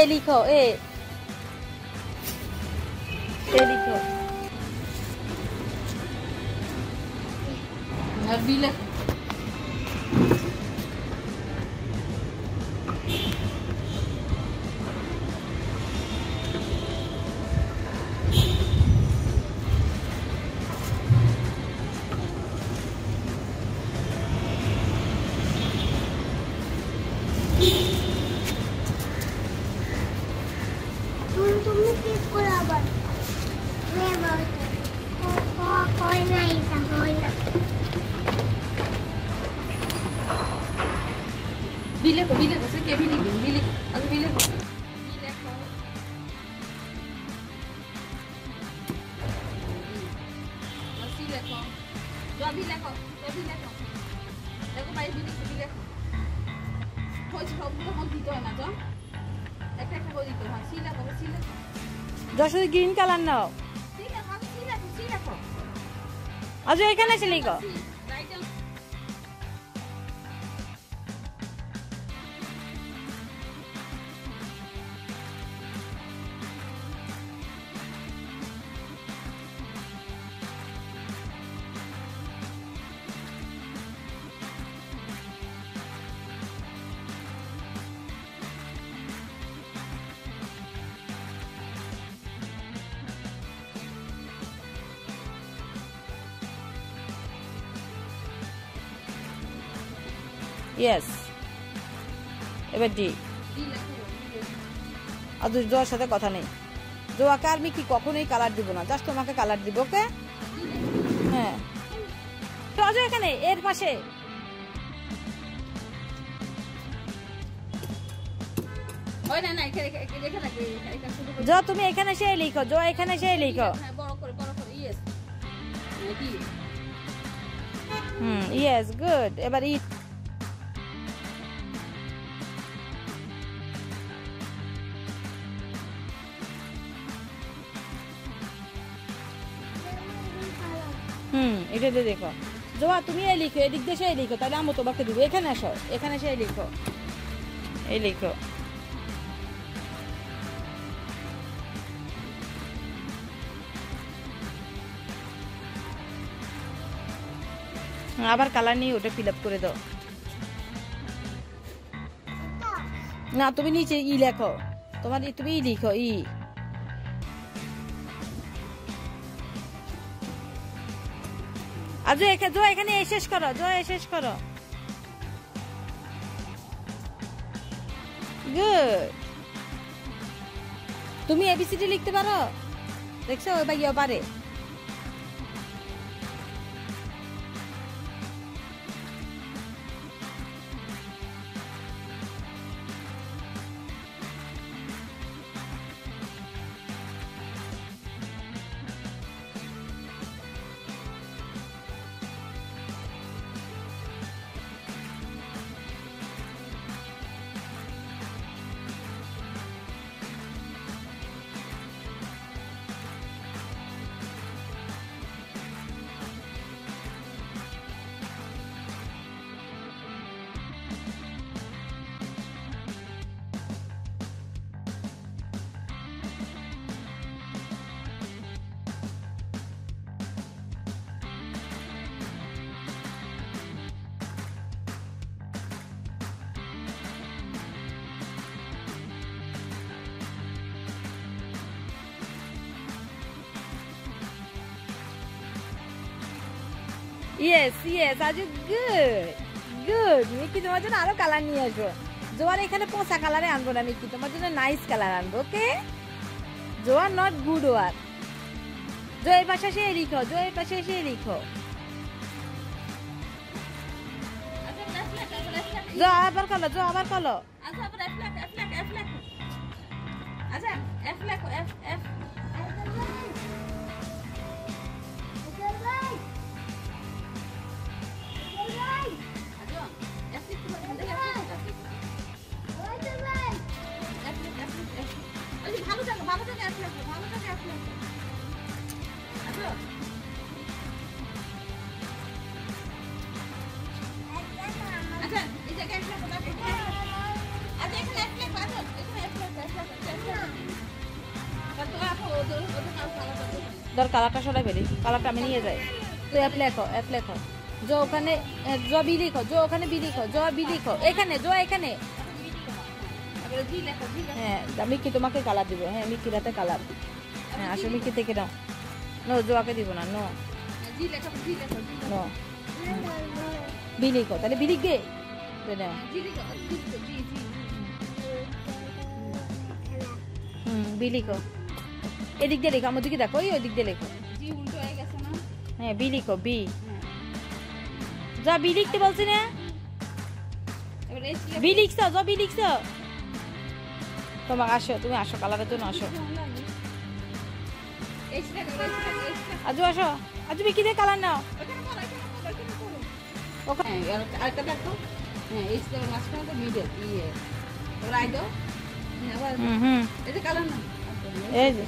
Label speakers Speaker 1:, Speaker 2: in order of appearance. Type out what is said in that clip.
Speaker 1: এ লিখো এ এ লিখো বি লেখো বি লেখো সে কে বি লিখবে বি লেখো আগে বি লেখো বি লেখো আর সি লেখো জ বি লেখো জ বি লেখো দেখো ভাই বি লিখো বি লেখো হয়েছে সবগুলো মত দিতে হয় না জ একটা একটা করে দিতে হয় সি লেখো সি লেখো
Speaker 2: যা শুধু গ্রিন কালার নাও
Speaker 1: সি লেখো আগে সি লেখো
Speaker 2: ইয়েস এবার ডি
Speaker 1: লেখো
Speaker 2: আর জোয়ার সাথে কথা নেই। জোয়াকে আমি কি কখনোই কালার দিব না জাস্ট তোমাকে কালার দিব ওকে হ্যাঁ। তো অজয় এখানে এর পাশে।
Speaker 1: হয়
Speaker 2: জো তুমি এখানে এসে লিখো জো এখানে এসে লিখো।
Speaker 1: হ্যাঁ করে ইয়েস
Speaker 2: হুম ইয়েস গুড এবার ই এটা দেখো। জোয়া তুমি এই লিখো, এদিক দিয়ে সেই লিখো, তাহলে আমি তোমাকে দিব। এখানে আসো, এখানে সেই লিখো। এই লিখো। আবার কালার নিয়ে ওটা ফিল করে দাও। না, তুমি নিচে ই লেখো। তোমার, তুমি ই লিখো, ই। আর জো এখানে জো এখানে শেষ করো জো শেষ করো। গুড তুমি এবিসিডি লিখতে পারো? দেখছ? ওই ভাইয়া পারে Yes, are you good? Good Mickey তোমার জন্য আরও কালার নিয়ে আসব। জোয়ার এখানে পচা কালারে আনব না মিকি তোমার জন্য নাইস কালার আনব ওকে জোয়ার নট গুড ওয়ার জো এর পাশে এসে লিখো জো এর পাশে এসে লিখো জো আবার কলো জো আবার কলো
Speaker 1: আচ্ছা এফ লেখো এফ লেখো এফ লেখো আচ্ছা এফ লেখো এফ এফ
Speaker 2: ধর কালারটা সরাই ফেলি। কালারটা আমি নিয়ে যাই। তো অ্যাপ লেখো অ্যাপ লেখো। জো ওখানে জো বি লিখো ওখানে বি লিখো জো বি লিখো এখানে, জো এখানে। হ্যাঁ তোমাকে কালার দিব। হ্যাঁ মিক্কি রাতে কালার হ্যাঁ আসো মিক্কি থেকে নাও নো জোয়াকে দিব না নো। নো। বি লিখো তাহলে বি লিখবে তো নাও
Speaker 1: জি লেখো জি লেখো জি জি
Speaker 2: হুম এদিক দিয়ে লেখো আমার দিকে দেখো ওই ওই দিক দিয়ে লেখো।
Speaker 1: হয়ে
Speaker 2: হ্যাঁ বি লিখো বি।
Speaker 1: হ্যাঁ।
Speaker 2: যা বি লিখতে বলছি না। বি লিখছো যা বি লিখছো। তোমার আসো তুমি আসো কালারের জন্য আসো। আজু আসো আজু তুমি দিয়ে কালার নাও।
Speaker 1: ওখানে হ্যাঁ এই আরেকটা দেখো। হ্যাঁ এইচ মাঝখানে তো মিডল ইয়ে। রায় দাও। হ্যাঁ আবার
Speaker 2: হুম এই
Speaker 1: যে কালার না
Speaker 2: এই যে।